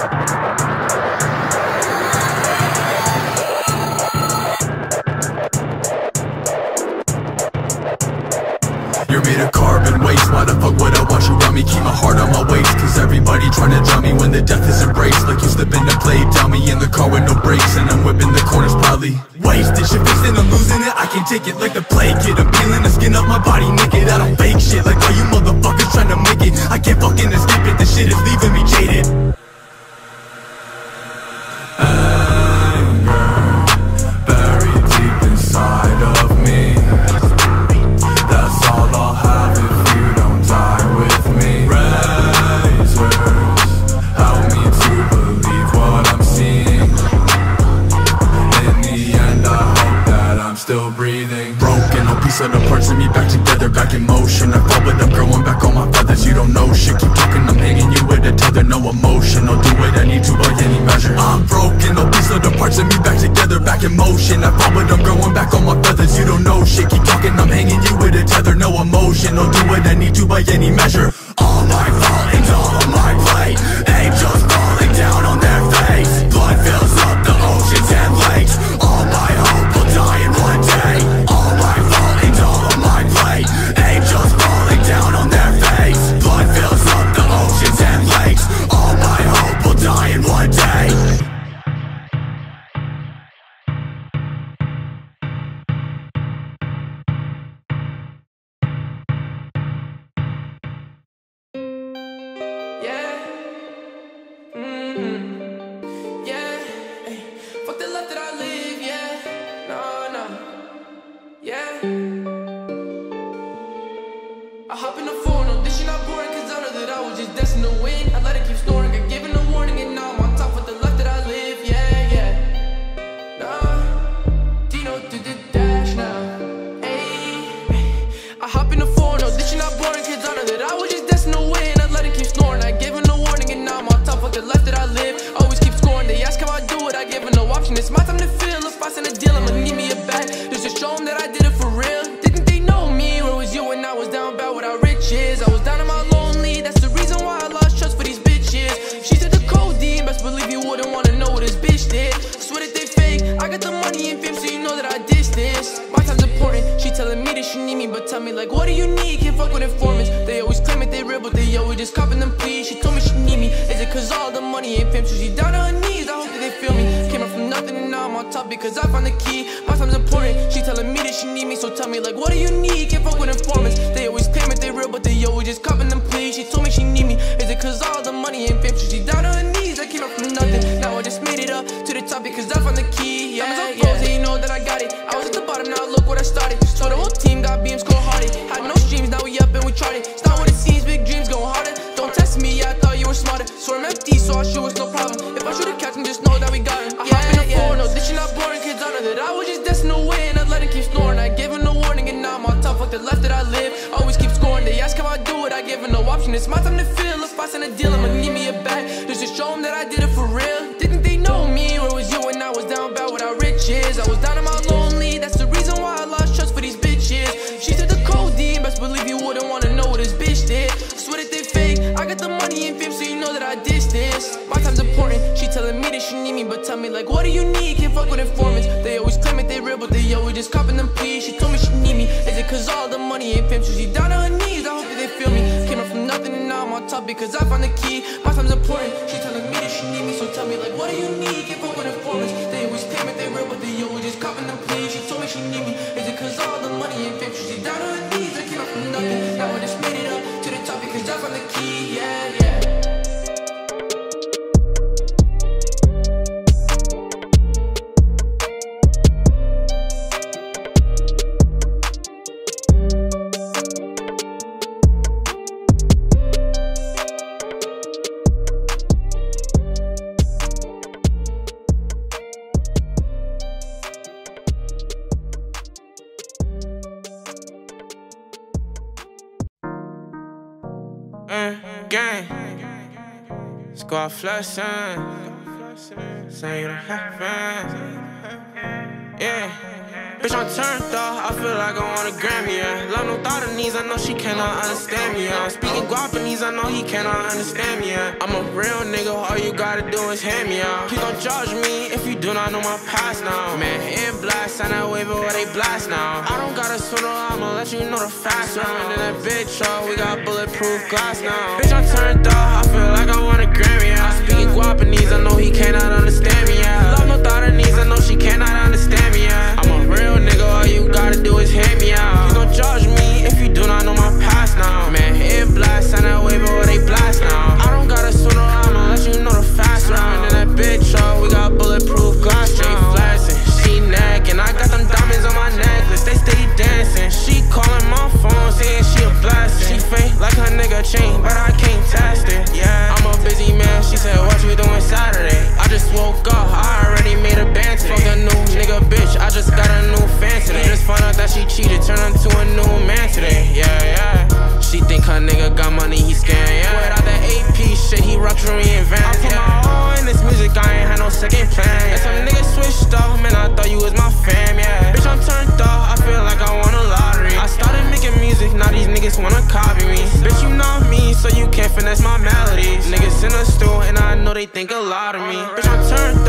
You're made of carbon waste Why the fuck would I want you around me? Keep my heart on my waist Cause everybody trying to drown me When the death is embraced Like you slipping to play dummy In the car with no brakes And I'm whipping the corners proudly Wasted shit facing I'm losing it I can't take it like the plague kid I'm peeling the skin off my body back on my feathers You don't know. Shit, keep talking, I'm hanging you with a tether No emotion, I'll do what I need to by any measure I hop in the phone, no, this shit not boring, cause I know that I was just destined to win. I let it keep snoring, got given a warning, and now I'm on top of the life that I live, yeah, yeah. Nah. Dino to the dash now. Ayy. I hop in the phone, no, this shit not boring, cause I know that I was just destined to win. I let it keep snoring, I given no warning, and now I'm on top of the life that I live. Always keep scoring, they ask how I do it, I give it no option. It's my time to feel. If I send a deal, I'ma need me claim it they real, but just copping them please. She told me she need me, is it cause all the money and fame, so she down on her knees? I hope that they feel me. Came up from nothing and now I'm on top because I found the key. My time's important, she telling me that she need me, so tell me like, what do you need? Can't fuck with informants. They always claim it they real, but they yo, we just copping them please. She told me she need me, is it cause all the money and fame, so she down on her knees? I came up from nothing, now I just made it up to the top because I found the key. It's my time to feel. If I send a deal, I'ma need me a bag. Just to show 'em that I did it for real. Didn't they know me? Where was you when I was down bad without riches? I was down in my lonely, that's the reason why I lost trust for these bitches. She said the codeine, best believe you wouldn't wanna know what this bitch did. Swear that they fake, I got the money and fame, so you know that I did this. My time's important, she telling me that she need me, but tell me like, what do you need? Can't fuck with informants. They always claim it they real, but they always just copping them please. She told me she need me, is it cause all the money and fame, so she down on her knees? Nothing and I'm on top because I found the key. My time's important, she telling me that she need me Uh, gang. Squad flexing. Saying you don't. Yeah. Bitch, I'm turned off, I feel like I want a Grammy, yeah. Love no thought of needs, I know she cannot understand me, yeah. Speaking Guapanese, I know he cannot understand me, yeah. I'm a real nigga, all you gotta do is hand me out. Please don't judge me if you do not know my past now. Man, in blast, sign that wave where they blast now. I don't gotta swindle, I'ma let you know the facts. Running in that bitch truck, we got bulletproof glass now. Bitch, I'm turned off, I feel like I want a Grammy, yeah. I speak Guapanese, I know he cannot understand me, on second plan. Yeah. And some niggas switched off, man, I thought you was my fam, yeah. Bitch, I'm turned off, I feel like I won a lottery. I started making music, now these niggas wanna copy me. Bitch, you know me, so you can't finesse my melodies. Niggas in a stool, and I know they think a lot of me. Bitch, I'm turned